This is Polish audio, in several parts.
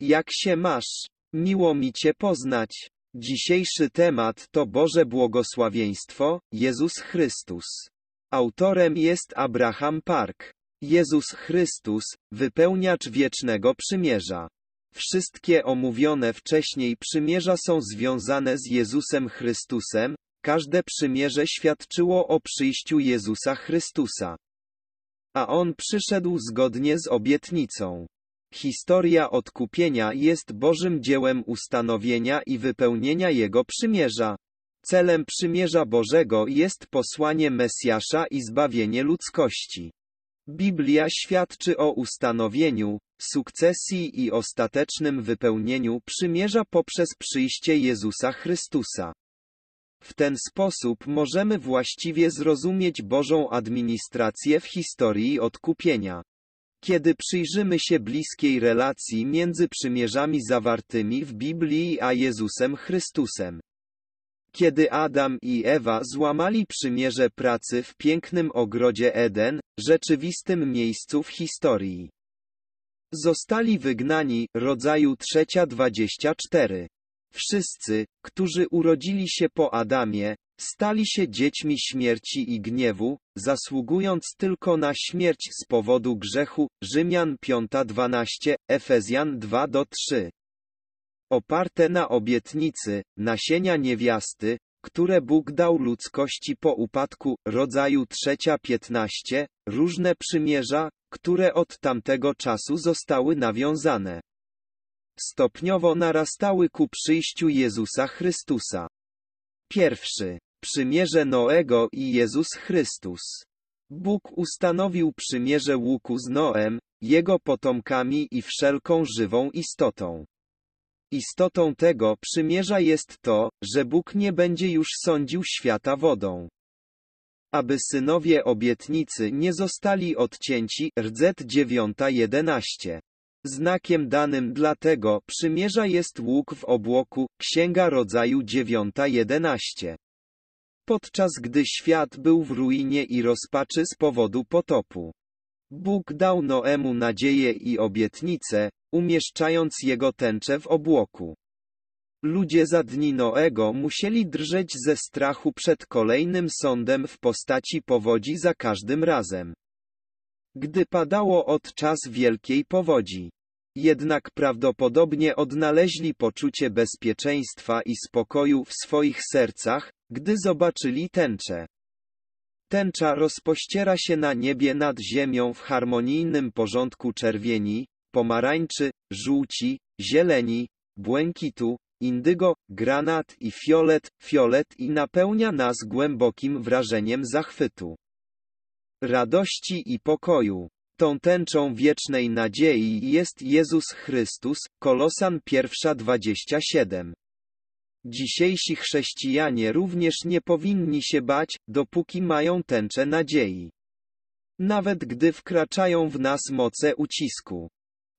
Jak się masz? Miło mi Cię poznać. Dzisiejszy temat to Boże błogosławieństwo, Jezus Chrystus. Autorem jest Abraham Park. Jezus Chrystus, wypełniacz wiecznego przymierza. Wszystkie omówione wcześniej przymierza są związane z Jezusem Chrystusem, każde przymierze świadczyło o przyjściu Jezusa Chrystusa. A On przyszedł zgodnie z obietnicą. Historia odkupienia jest Bożym dziełem ustanowienia i wypełnienia Jego przymierza. Celem przymierza Bożego jest posłanie Mesjasza i zbawienie ludzkości. Biblia świadczy o ustanowieniu, sukcesji i ostatecznym wypełnieniu przymierza poprzez przyjście Jezusa Chrystusa. W ten sposób możemy właściwie zrozumieć Bożą administrację w historii odkupienia. Kiedy przyjrzymy się bliskiej relacji między przymierzami zawartymi w Biblii a Jezusem Chrystusem. Kiedy Adam i Ewa złamali przymierze pracy w pięknym ogrodzie Eden, rzeczywistym miejscu w historii. Zostali wygnani, rodzaju trzecia 24. Wszyscy, którzy urodzili się po Adamie, stali się dziećmi śmierci i gniewu, zasługując tylko na śmierć z powodu grzechu. Rzymian 5:12, Efezjan 2-3. Oparte na obietnicy, nasienia niewiasty, które Bóg dał ludzkości po upadku, rodzaju trzecia 15, różne przymierza, które od tamtego czasu zostały nawiązane. Stopniowo narastały ku przyjściu Jezusa Chrystusa. Pierwszy. Przymierze Noego i Jezus Chrystus. Bóg ustanowił przymierze łuku z Noem, jego potomkami i wszelką żywą istotą. Istotą tego przymierza jest to, że Bóg nie będzie już sądził świata wodą. Aby synowie obietnicy nie zostali odcięci, rdzet 9:11. Znakiem danym dla tego przymierza jest łuk w obłoku, Księga Rodzaju 9:11. Podczas gdy świat był w ruinie i rozpaczy z powodu potopu. Bóg dał Noemu nadzieję i obietnicę, umieszczając jego tęczę w obłoku. Ludzie za dni Noego musieli drżeć ze strachu przed kolejnym sądem w postaci powodzi za każdym razem. Gdy padało od czas wielkiej powodzi. Jednak prawdopodobnie odnaleźli poczucie bezpieczeństwa i spokoju w swoich sercach, gdy zobaczyli tęczę. Tęcza rozpościera się na niebie nad ziemią w harmonijnym porządku czerwieni, pomarańczy, żółci, zieleni, błękitu, indygo, granat i fiolet, fiolet i napełnia nas głębokim wrażeniem zachwytu. Radości i pokoju. Tą tęczą wiecznej nadziei jest Jezus Chrystus, Kolosan 1:27. Dzisiejsi chrześcijanie również nie powinni się bać, dopóki mają tęczę nadziei. Nawet gdy wkraczają w nas moce ucisku.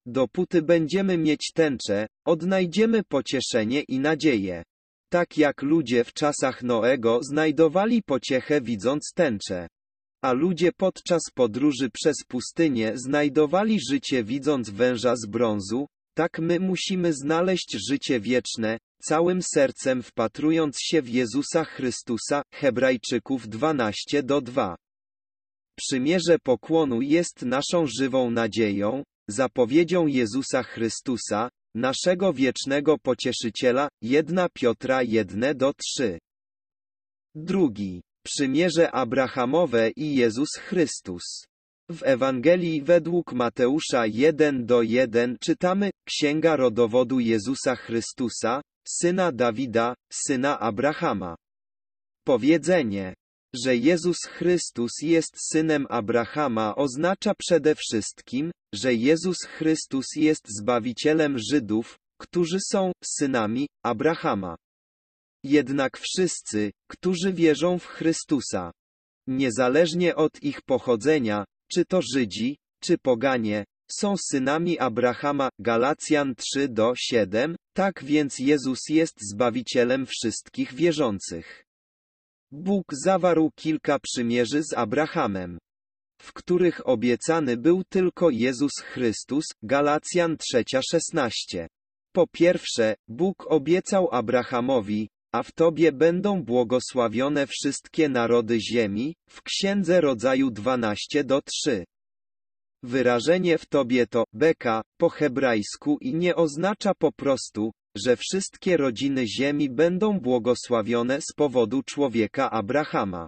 Dopóty będziemy mieć tęczę, odnajdziemy pocieszenie i nadzieję. Tak jak ludzie w czasach Noego znajdowali pociechę widząc tęczę. A ludzie podczas podróży przez pustynię znajdowali życie widząc węża z brązu, tak my musimy znaleźć życie wieczne, całym sercem wpatrując się w Jezusa Chrystusa, Hebrajczyków 12 do 2. Przymierze pokłonu jest naszą żywą nadzieją, zapowiedzią Jezusa Chrystusa, naszego wiecznego pocieszyciela, 1 Piotra 1 do 3. Drugi. Przymierze Abrahamowe i Jezus Chrystus. W Ewangelii według Mateusza 1 do 1 czytamy Księga rodowodu Jezusa Chrystusa, syna Dawida, syna Abrahama. Powiedzenie, że Jezus Chrystus jest synem Abrahama oznacza przede wszystkim, że Jezus Chrystus jest Zbawicielem Żydów, którzy są synami Abrahama. Jednak wszyscy, którzy wierzą w Chrystusa, niezależnie od ich pochodzenia, czy to Żydzi, czy poganie, są synami Abrahama. Galacjan 3 do 7, tak więc Jezus jest Zbawicielem wszystkich wierzących. Bóg zawarł kilka przymierzy z Abrahamem. w których obiecany był tylko Jezus Chrystus, Galacjan 3:16. Po pierwsze, Bóg obiecał Abrahamowi, a w Tobie będą błogosławione wszystkie narody ziemi, w Księdze Rodzaju 12 do 3. Wyrażenie w Tobie to, beka, po hebrajsku i nie oznacza po prostu, że wszystkie rodziny ziemi będą błogosławione z powodu człowieka Abrahama.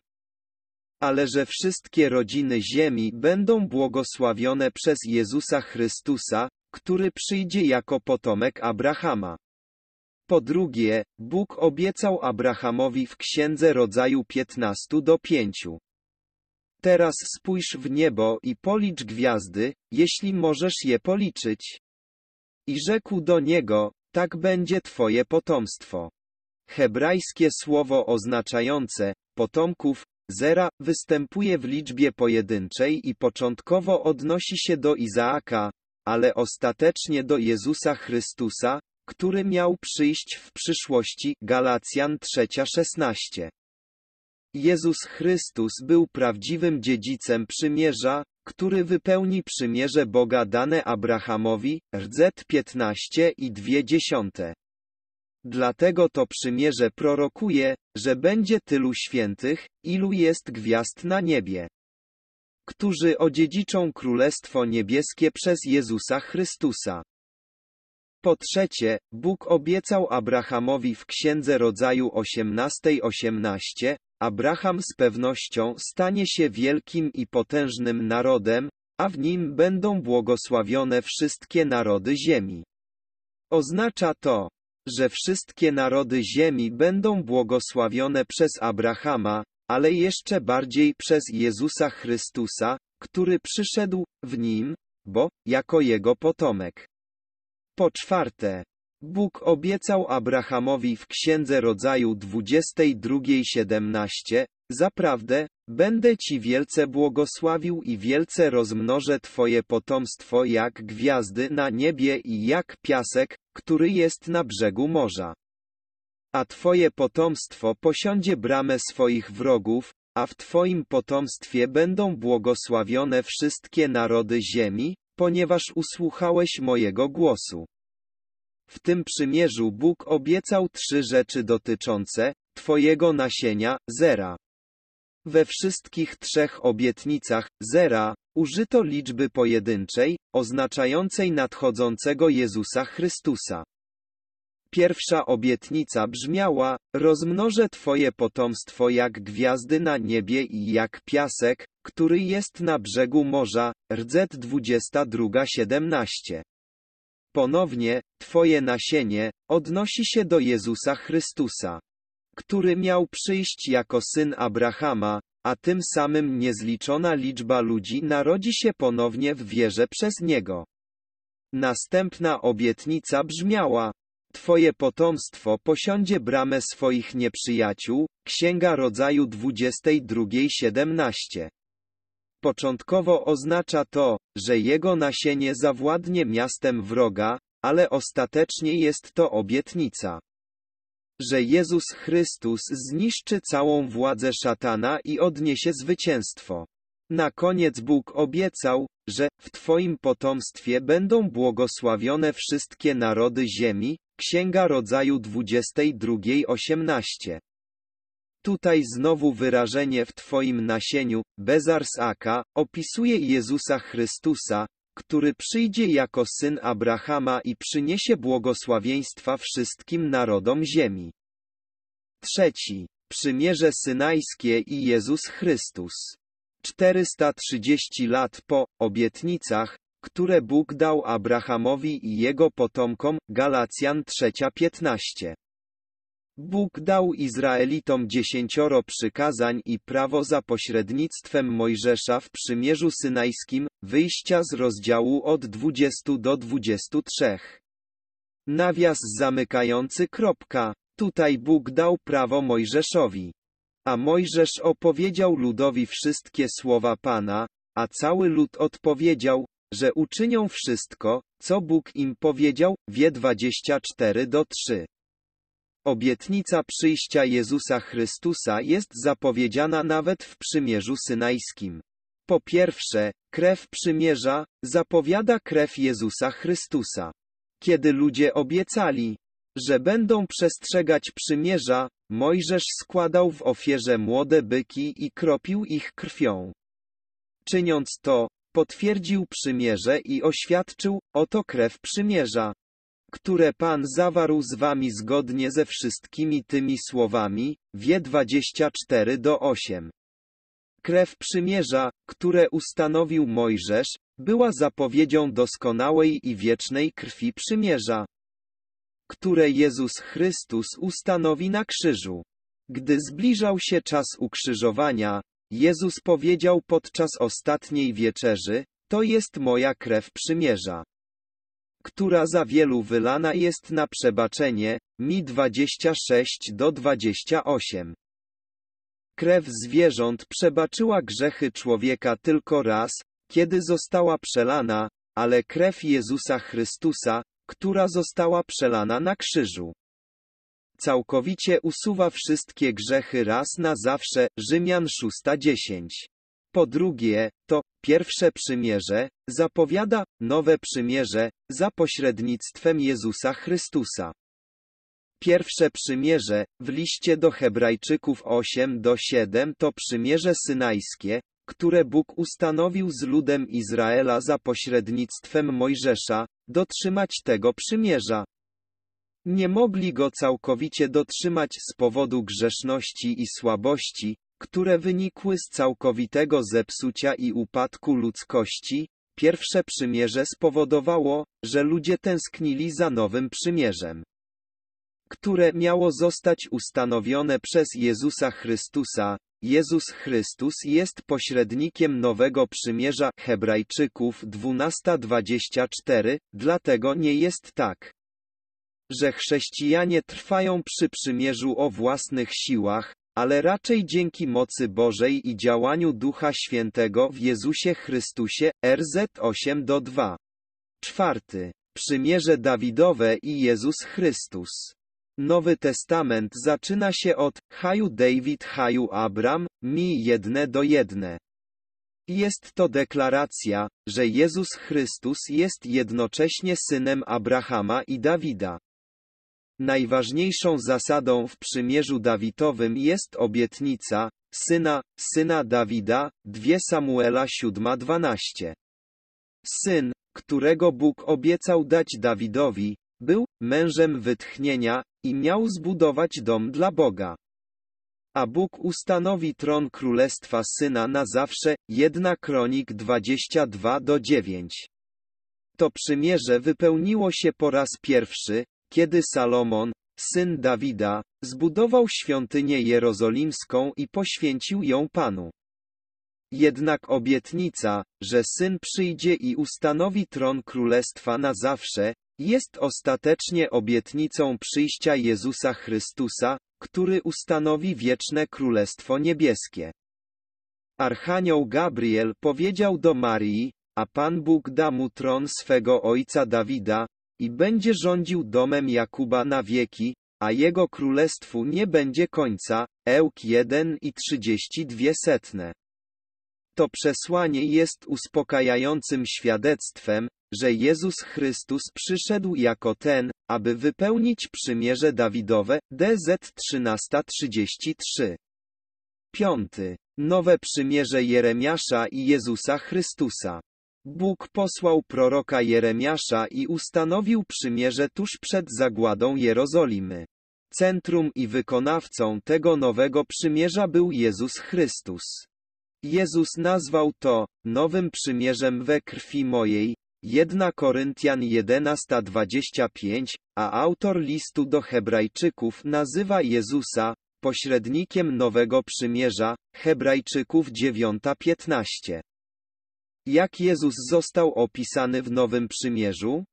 Ale że wszystkie rodziny ziemi będą błogosławione przez Jezusa Chrystusa, który przyjdzie jako potomek Abrahama. Po drugie, Bóg obiecał Abrahamowi w Księdze Rodzaju 15 do 5. Teraz spójrz w niebo i policz gwiazdy, jeśli możesz je policzyć. I rzekł do niego, tak będzie twoje potomstwo. Hebrajskie słowo oznaczające potomków zera występuje w liczbie pojedynczej i początkowo odnosi się do Izaaka, ale ostatecznie do Jezusa Chrystusa, który miał przyjść w przyszłości. Galacjan 3:16. Jezus Chrystus był prawdziwym dziedzicem przymierza, który wypełni przymierze Boga dane Abrahamowi, rdz 15 i 20. Dlatego to przymierze prorokuje, że będzie tylu świętych, ilu jest gwiazd na niebie, którzy odziedziczą Królestwo Niebieskie przez Jezusa Chrystusa. Po trzecie, Bóg obiecał Abrahamowi w Księdze Rodzaju 18:18, 18, Abraham z pewnością stanie się wielkim i potężnym narodem, a w nim będą błogosławione wszystkie narody ziemi. Oznacza to, że wszystkie narody ziemi będą błogosławione przez Abrahama, ale jeszcze bardziej przez Jezusa Chrystusa, który przyszedł w nim, bo, jako jego potomek. Po czwarte, Bóg obiecał Abrahamowi w Księdze Rodzaju 22:17, Zaprawdę, będę ci wielce błogosławił i wielce rozmnożę twoje potomstwo jak gwiazdy na niebie i jak piasek, który jest na brzegu morza. A twoje potomstwo posiądzie bramę swoich wrogów, a w twoim potomstwie będą błogosławione wszystkie narody ziemi, ponieważ usłuchałeś mojego głosu. W tym przymierzu Bóg obiecał trzy rzeczy dotyczące Twojego nasienia, zera. We wszystkich trzech obietnicach, zera, użyto liczby pojedynczej, oznaczającej nadchodzącego Jezusa Chrystusa. Pierwsza obietnica brzmiała, rozmnożę Twoje potomstwo jak gwiazdy na niebie i jak piasek, który jest na brzegu morza, rdz 22:17. Ponownie, Twoje nasienie, odnosi się do Jezusa Chrystusa, który miał przyjść jako syn Abrahama, a tym samym niezliczona liczba ludzi narodzi się ponownie w wierze przez Niego. Następna obietnica brzmiała, Twoje potomstwo posiądzie bramę swoich nieprzyjaciół, Księga Rodzaju 22:17. Początkowo oznacza to, że jego nasienie zawładnie miastem wroga, ale ostatecznie jest to obietnica. Że Jezus Chrystus zniszczy całą władzę szatana i odniesie zwycięstwo. Na koniec Bóg obiecał, że w Twoim potomstwie będą błogosławione wszystkie narody ziemi. Księga Rodzaju 22:18. Tutaj znowu wyrażenie w Twoim nasieniu, Bezarsaka, opisuje Jezusa Chrystusa, który przyjdzie jako syn Abrahama i przyniesie błogosławieństwa wszystkim narodom ziemi. Trzeci. Przymierze Synajskie i Jezus Chrystus. 430 lat po obietnicach, które Bóg dał Abrahamowi i jego potomkom, Galacjan 3:15. Bóg dał Izraelitom dziesięcioro przykazań i prawo za pośrednictwem Mojżesza w przymierzu synajskim, wyjścia z rozdziału od 20 do 23. Nawias zamykający kropka. Tutaj Bóg dał prawo Mojżeszowi. A Mojżesz opowiedział ludowi wszystkie słowa Pana, a cały lud odpowiedział, że uczynią wszystko, co Bóg im powiedział, wie 24 do 3. Obietnica przyjścia Jezusa Chrystusa jest zapowiedziana nawet w przymierzu synajskim. Po pierwsze, krew przymierza, zapowiada krew Jezusa Chrystusa. Kiedy ludzie obiecali, że będą przestrzegać przymierza, Mojżesz składał w ofierze młode byki i kropił ich krwią. Czyniąc to, potwierdził przymierze i oświadczył, oto krew przymierza, które Pan zawarł z wami zgodnie ze wszystkimi tymi słowami, wie 24 do 8. Krew przymierza, które ustanowił Mojżesz, była zapowiedzią doskonałej i wiecznej krwi przymierza, które Jezus Chrystus ustanowi na krzyżu. Gdy zbliżał się czas ukrzyżowania, Jezus powiedział podczas ostatniej wieczerzy, to jest moja krew przymierza, która za wielu wylana jest na przebaczenie, mi 26 do 28. Krew zwierząt przebaczyła grzechy człowieka tylko raz, kiedy została przelana, ale krew Jezusa Chrystusa, która została przelana na krzyżu. Całkowicie usuwa wszystkie grzechy raz na zawsze, Rzymian 6:10. Po drugie, to pierwsze przymierze zapowiada nowe przymierze za pośrednictwem Jezusa Chrystusa. Pierwsze przymierze, w liście do Hebrajczyków 8 do 7 to przymierze synajskie, które Bóg ustanowił z ludem Izraela za pośrednictwem Mojżesza, dotrzymać tego przymierza. Nie mogli go całkowicie dotrzymać z powodu grzeszności i słabości, które wynikły z całkowitego zepsucia i upadku ludzkości. Pierwsze przymierze spowodowało, że ludzie tęsknili za nowym przymierzem które miało zostać ustanowione przez Jezusa Chrystusa. Jezus Chrystus jest pośrednikiem nowego przymierza Hebrajczyków 12:24, dlatego nie jest tak, że chrześcijanie trwają przy przymierzu o własnych siłach, ale raczej dzięki mocy Bożej i działaniu Ducha Świętego w Jezusie Chrystusie. RZ 8 do 2. Czwarty. Przymierze Dawidowe i Jezus Chrystus. Nowy Testament zaczyna się od Haju David Haju Abram, mi jedne do jedne. Jest to deklaracja, że Jezus Chrystus jest jednocześnie synem Abrahama i Dawida. Najważniejszą zasadą w przymierzu Dawidowym jest obietnica, syna, syna Dawida, 2 Samuela 7:12. Syn, którego Bóg obiecał dać Dawidowi, był mężem wytchnienia i miał zbudować dom dla Boga. A Bóg ustanowi tron królestwa syna na zawsze. 1 Kronik 22 do 9. To przymierze wypełniło się po raz pierwszy, kiedy Salomon, syn Dawida, zbudował świątynię jerozolimską i poświęcił ją Panu. Jednak obietnica, że syn przyjdzie i ustanowi tron królestwa na zawsze, jest ostatecznie obietnicą przyjścia Jezusa Chrystusa, który ustanowi wieczne Królestwo Niebieskie. Archanioł Gabriel powiedział do Marii, a Pan Bóg da mu tron swego ojca Dawida, i będzie rządził domem Jakuba na wieki, a jego królestwu nie będzie końca. Ełk 1 i 32 setne. To przesłanie jest uspokajającym świadectwem, że Jezus Chrystus przyszedł jako ten, aby wypełnić przymierze Dawidowe, DZ 1333. 5. Nowe przymierze Jeremiasza i Jezusa Chrystusa. Bóg posłał proroka Jeremiasza i ustanowił przymierze tuż przed zagładą Jerozolimy. Centrum i wykonawcą tego nowego przymierza był Jezus Chrystus. Jezus nazwał to nowym przymierzem we krwi mojej, 1 Koryntian 11:25, a autor listu do Hebrajczyków nazywa Jezusa pośrednikiem nowego przymierza, Hebrajczyków 9:15. Jak Jezus został opisany w nowym przymierzu?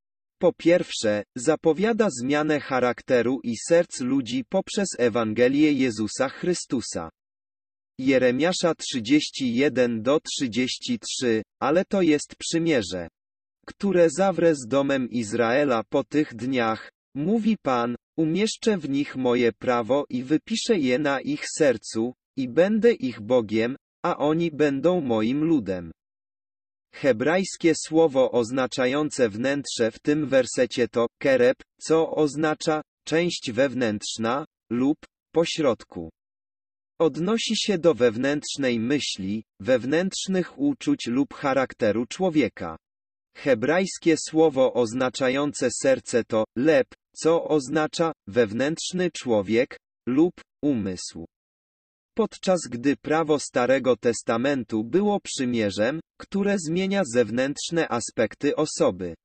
Po pierwsze, zapowiada zmianę charakteru i serc ludzi poprzez Ewangelię Jezusa Chrystusa. Jeremiasza 31 do 33, ale to jest przymierze które zawrę z domem Izraela po tych dniach, mówi Pan, umieszczę w nich moje prawo i wypiszę je na ich sercu, i będę ich Bogiem, a oni będą moim ludem. Hebrajskie słowo oznaczające wnętrze w tym wersecie to kereb, co oznacza część wewnętrzna lub pośrodku. Odnosi się do wewnętrznej myśli, wewnętrznych uczuć lub charakteru człowieka. Hebrajskie słowo oznaczające serce to leb, co oznacza wewnętrzny człowiek lub umysł. Podczas gdy prawo Starego Testamentu było przymierzem, które zmienia zewnętrzne aspekty osoby.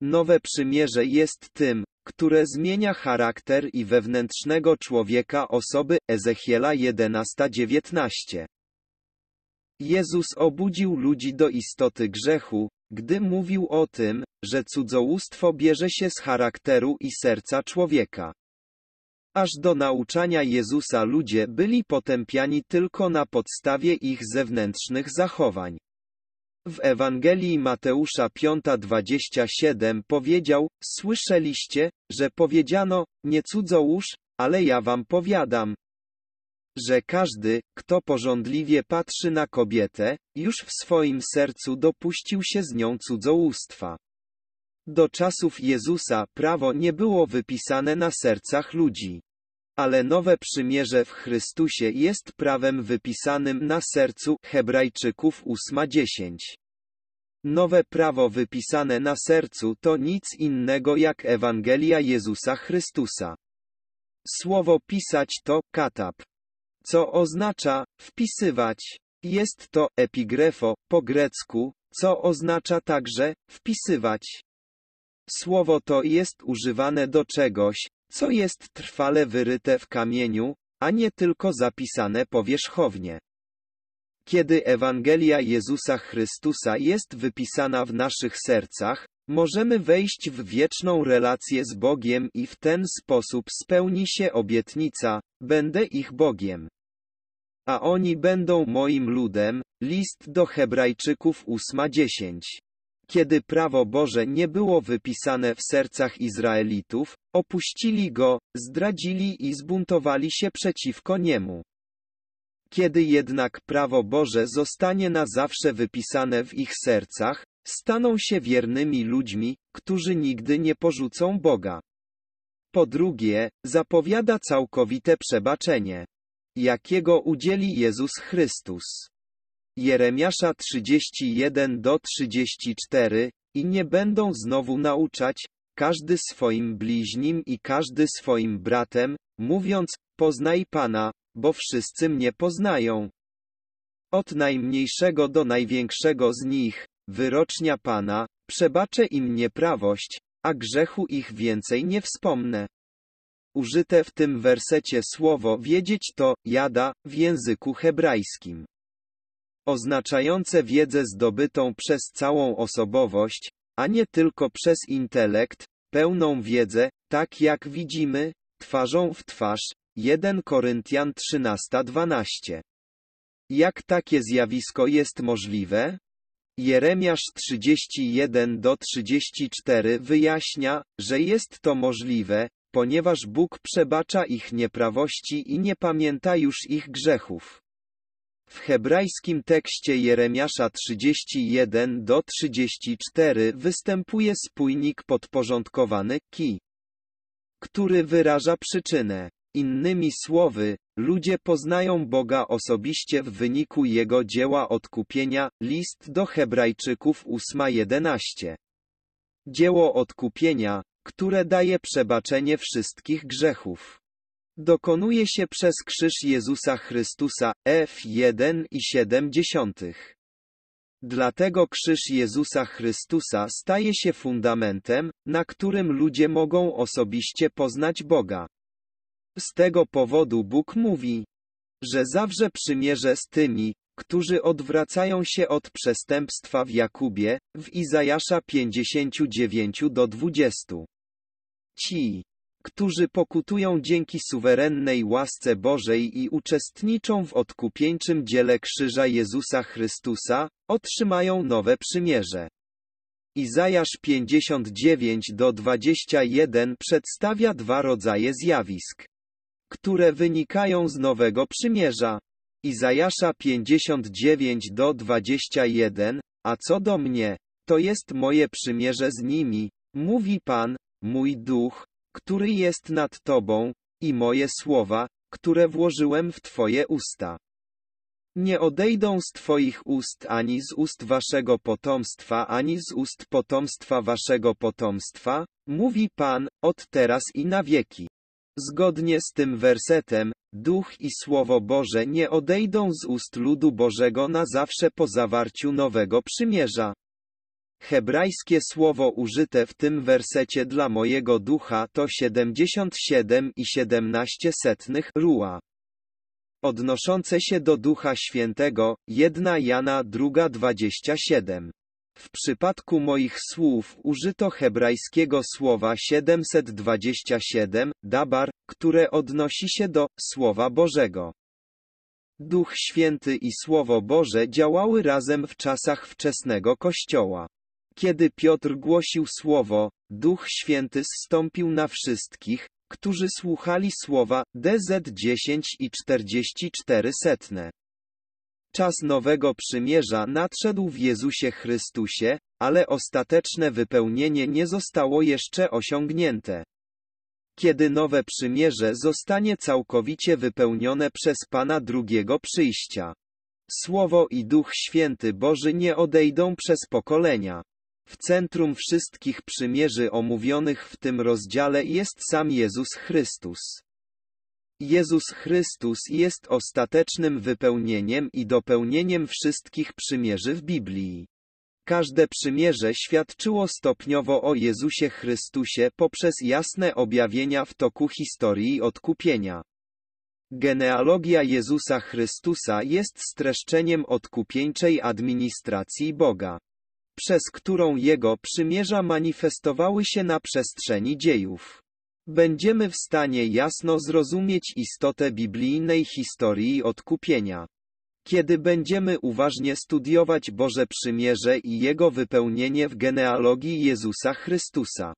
Nowe przymierze jest tym, które zmienia charakter i wewnętrznego człowieka osoby Ezechiela 11:19. Jezus obudził ludzi do istoty grzechu, gdy mówił o tym, że cudzołóstwo bierze się z charakteru i serca człowieka. Aż do nauczania Jezusa ludzie byli potępiani tylko na podstawie ich zewnętrznych zachowań. W Ewangelii Mateusza 5:27 powiedział, słyszeliście, że powiedziano, nie cudzołóż, ale ja wam powiadam, że każdy, kto porządliwie patrzy na kobietę, już w swoim sercu dopuścił się z nią cudzołóstwa. Do czasów Jezusa prawo nie było wypisane na sercach ludzi. Ale nowe przymierze w Chrystusie jest prawem wypisanym na sercu Hebrajczyków 8:10. Nowe prawo wypisane na sercu to nic innego jak Ewangelia Jezusa Chrystusa. Słowo pisać to katab, co oznacza wpisywać. Jest to epigrefo po grecku, co oznacza także wpisywać. Słowo to jest używane do czegoś, co jest trwale wyryte w kamieniu, a nie tylko zapisane powierzchownie. Kiedy Ewangelia Jezusa Chrystusa jest wypisana w naszych sercach, możemy wejść w wieczną relację z Bogiem i w ten sposób spełni się obietnica, będę ich Bogiem. A oni będą moim ludem, list do Hebrajczyków 8:10. Kiedy prawo Boże nie było wypisane w sercach Izraelitów, opuścili go, zdradzili i zbuntowali się przeciwko niemu. Kiedy jednak prawo Boże zostanie na zawsze wypisane w ich sercach, staną się wiernymi ludźmi, którzy nigdy nie porzucą Boga. Po drugie, zapowiada całkowite przebaczenie, jakiego udzieli Jezus Chrystus. Jeremiasza 31 do 34 i nie będą znowu nauczać, każdy swoim bliźnim i każdy swoim bratem, mówiąc, poznaj Pana, bo wszyscy mnie poznają. Od najmniejszego do największego z nich, wyrocznia Pana, przebaczę im nieprawość, a grzechu ich więcej nie wspomnę. Użyte w tym wersecie słowo wiedzieć to, jada, w języku hebrajskim. Oznaczające wiedzę zdobytą przez całą osobowość, a nie tylko przez intelekt, pełną wiedzę, tak jak widzimy, twarzą w twarz, 1 Koryntian 13:12. Jak takie zjawisko jest możliwe? Jeremiasz 31 do 34 wyjaśnia, że jest to możliwe, ponieważ Bóg przebacza ich nieprawości i nie pamięta już ich grzechów. W hebrajskim tekście Jeremiasza 31 do 34 występuje spójnik podporządkowany ki, który wyraża przyczynę. Innymi słowy, ludzie poznają Boga osobiście w wyniku Jego dzieła odkupienia, list do Hebrajczyków 8:11. Dzieło odkupienia, które daje przebaczenie wszystkich grzechów. Dokonuje się przez krzyż Jezusa Chrystusa, F1 i 70. Dlatego krzyż Jezusa Chrystusa staje się fundamentem, na którym ludzie mogą osobiście poznać Boga. Z tego powodu Bóg mówi, że zawrze przymierze z tymi, którzy odwracają się od przestępstwa w Jakubie, w Izajasza 59 do 20. Ci, którzy pokutują dzięki suwerennej łasce Bożej i uczestniczą w odkupieńczym dziele krzyża Jezusa Chrystusa, otrzymają nowe przymierze. Izajasz 59 do 21 przedstawia dwa rodzaje zjawisk które wynikają z Nowego Przymierza. Izajasza 59 do 21, a co do mnie, to jest moje przymierze z nimi, mówi Pan, mój duch, który jest nad tobą, i moje słowa, które włożyłem w twoje usta. Nie odejdą z twoich ust ani z ust waszego potomstwa ani z ust potomstwa waszego potomstwa, mówi Pan, od teraz i na wieki. Zgodnie z tym wersetem, Duch i Słowo Boże nie odejdą z ust ludu Bożego na zawsze po zawarciu nowego przymierza. Hebrajskie słowo użyte w tym wersecie dla mojego ducha to 77 i 17 setnych ruła. Odnoszące się do Ducha Świętego, 1 Jana 2:27. W przypadku moich słów użyto hebrajskiego słowa 727, dabar, które odnosi się do Słowa Bożego. Duch Święty i Słowo Boże działały razem w czasach wczesnego Kościoła. Kiedy Piotr głosił Słowo, Duch Święty zstąpił na wszystkich, którzy słuchali słowa DZ10 i 44 setne. Czas nowego przymierza nadszedł w Jezusie Chrystusie, ale ostateczne wypełnienie nie zostało jeszcze osiągnięte. Kiedy nowe przymierze zostanie całkowicie wypełnione przez Pana drugiego przyjścia. Słowo i Duch Święty Boży nie odejdą przez pokolenia. W centrum wszystkich przymierzy omówionych w tym rozdziale jest sam Jezus Chrystus. Jezus Chrystus jest ostatecznym wypełnieniem i dopełnieniem wszystkich przymierzy w Biblii. Każde przymierze świadczyło stopniowo o Jezusie Chrystusie poprzez jasne objawienia w toku historii odkupienia. Genealogia Jezusa Chrystusa jest streszczeniem odkupieńczej administracji Boga, przez którą Jego przymierza manifestowały się na przestrzeni dziejów. Będziemy w stanie jasno zrozumieć istotę biblijnej historii odkupienia. Kiedy będziemy uważnie studiować Boże Przymierze i jego wypełnienie w genealogii Jezusa Chrystusa.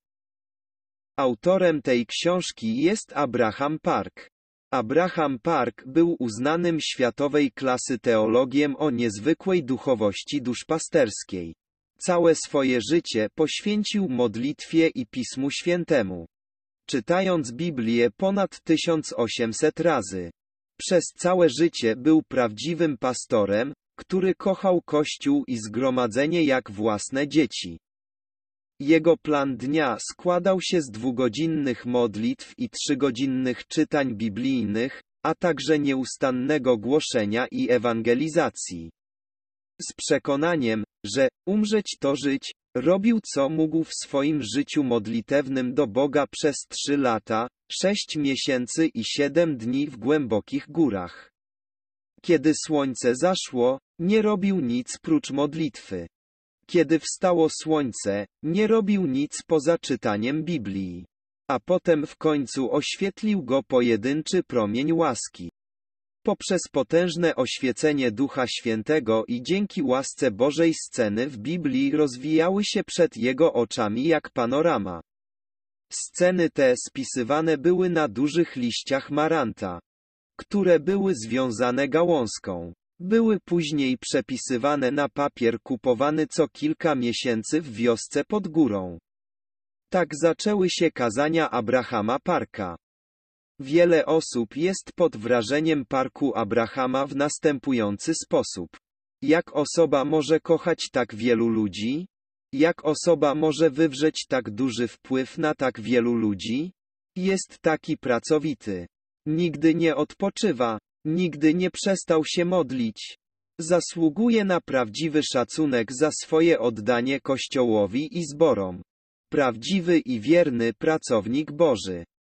Autorem tej książki jest Abraham Park. Abraham Park był uznanym światowej klasy teologiem o niezwykłej duchowości duszpasterskiej. Całe swoje życie poświęcił modlitwie i Pismu Świętemu czytając Biblię ponad 1800 razy. Przez całe życie był prawdziwym pastorem, który kochał Kościół i zgromadzenie jak własne dzieci. Jego plan dnia składał się z dwugodzinnych modlitw i trzygodzinnych czytań biblijnych, a także nieustannego głoszenia i ewangelizacji. Z przekonaniem, że umrzeć to żyć, Robił co mógł w swoim życiu modlitewnym do Boga przez trzy lata, sześć miesięcy i siedem dni w głębokich górach. Kiedy słońce zaszło, nie robił nic prócz modlitwy. Kiedy wstało słońce, nie robił nic poza czytaniem Biblii. A potem w końcu oświetlił go pojedynczy promień łaski. Poprzez potężne oświecenie Ducha Świętego i dzięki łasce Bożej sceny w Biblii rozwijały się przed jego oczami jak panorama. Sceny te spisywane były na dużych liściach maranta, które były związane gałązką. Były później przepisywane na papier kupowany co kilka miesięcy w wiosce pod górą. Tak zaczęły się kazania Abrahama Parka. Wiele osób jest pod wrażeniem parku Abrahama w następujący sposób. Jak osoba może kochać tak wielu ludzi? Jak osoba może wywrzeć tak duży wpływ na tak wielu ludzi? Jest taki pracowity. Nigdy nie odpoczywa, nigdy nie przestał się modlić. Zasługuje na prawdziwy szacunek za swoje oddanie Kościołowi i zborom. Prawdziwy i wierny pracownik Boży.